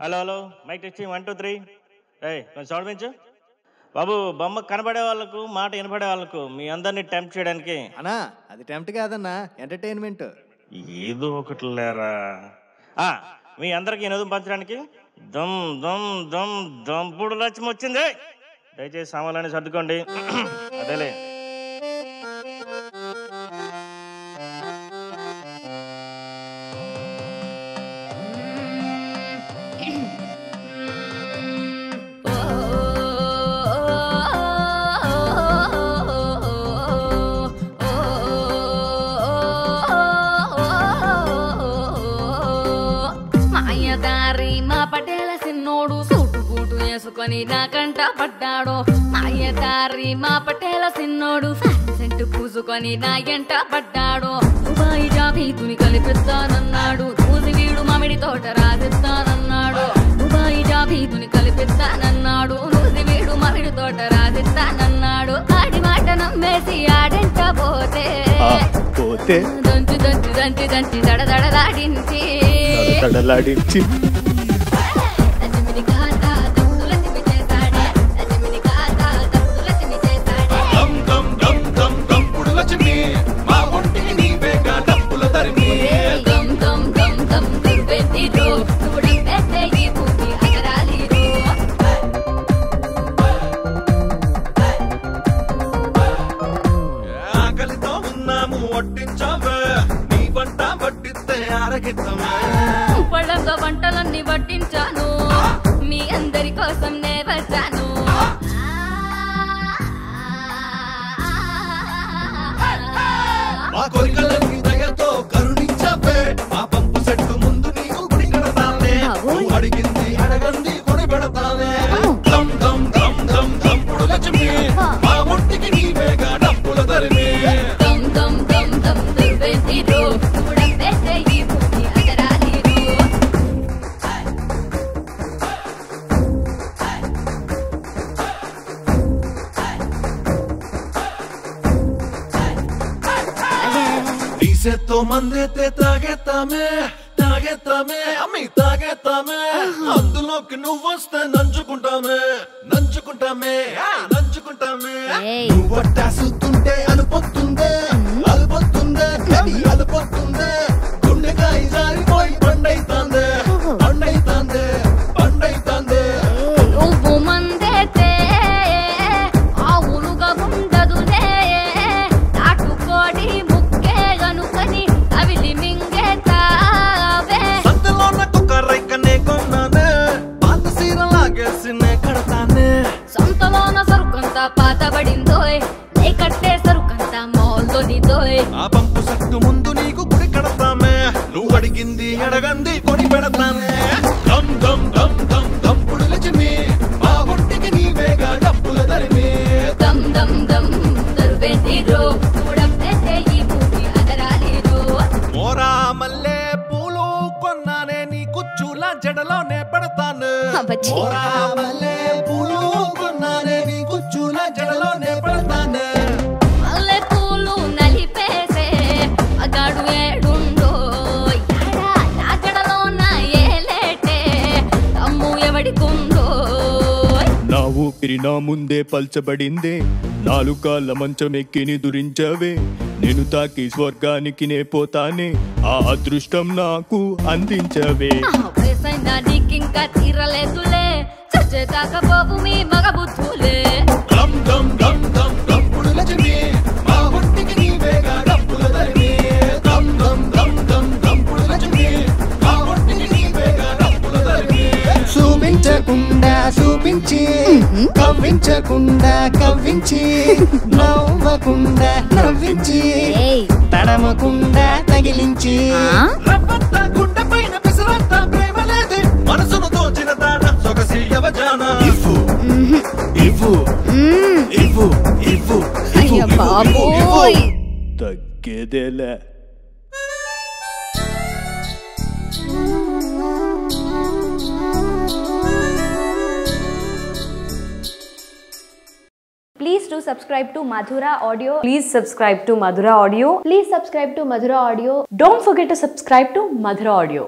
Hello hello. Mike testing one two three ఏయ్ కొంచెం sound పెంచు. బాబు బొమ్మ కనబడే వాళ్ళకు మాట వినపడే వాళ్ళకు మీ అందరినీ టెంప్ట్ చేయడానికి. అన్నా అది టెంప్ట్ కాదన్నా ఎంటర్టైన్మెంట్ ఏదో ఒకటి లేరా. ఆ, మీ అందరికి వినోదం పంచడానికి. దమ్ దమ్ దమ్ దంపుడు లక్ష్యం వచ్చింది. దయచేసి సామాన్లన్నీ సర్దుకోండి. అదేలే. పటేల సిన్నోడు సూటు బూటు వేసుకొని నాకంట పడ్డాడు. మాయదారి మా పటేల సిన్నోడు సెంటు పూసుకొని నా ఎంట పడ్డాడు. దుబాయి జాబీతుని కలిపిస్తానన్నాడు. వీడు మామిడి తోట రాసిస్తానన్నాడు. దుబాయి జాబీతుని కలిపిస్తానన్నాడు. వీడు మామిడి తోట రాసిస్తానన్నాడు. ఆడి మాట నమ్మేసి ఆడంట పోతే. పోతే. దంచి దంచి దంచి దంచి దడదడలాడించి. తడలాడించి పళ్ళంగా వంటలన్నీ వడ్డించాను. మీ అందరి కోసం నే వచ్చాను మా డీసెత్తో మందేతే తాగేస్తామే తాగేస్తామే అమ్మి తాగేస్తామే అందులోకి నువ్వు వస్తే నంచుకుంటామే నంచుకుంటామే నంచుకుంటామే. నువ్వు వట్టాసుతుంటే అలుపొత్తుందే అలుపొత్తుందే పాతబడిందోయ్ నే కట్టే సరుకంతా మోల్దొనిదోయ్ ఆ పంపు సట్టు ముందు నీకు గుడి కడతామే. నువ్వు అడిగింది అడగంది కొని పెడతానే. దమ్ దమ్ దమ్ దమ్ దంపుడు లక్ష్మి మా. ఒంటికి నీవేగా డప్పుల తరిమి దమ్ దమ్ దమ్ దర్వేదిరో. మల్లె పూలు కొన్నానే నీ కుచ్చుల జడలోనే పెడతాను. మల్లె అమ్ము ఎవడికుందో నా ఊపిరి నా ముందే పల్చబడిందే. నాలుకాళ్ళ మంచం ఎక్కిని దురించవే నేను తాకి స్వర్గానికి నే పోతానే. ఆ అదృష్టం నాకు అందించవే. నీకింకా తీరలేదులే. చచ్చేదాకా బాబు మీ మగ బుద్ధులే కవ్వించకుండా కవ్వించి నవ్వకుండా నవ్వించి తడమకుండా తగిలించి. మనసును దోచిన దాన సొగసి యవజాన ఇవ్వు. ఇవ్వు. ఇవ్వు. ఇవ్వు. అయ్య బాబోయ్. తగ్గేదేలే. Please do subscribe to Madhura Audio. Please subscribe to Madhura Audio. Please subscribe to Madhura Audio. Don't forget to subscribe to Madhura Audio.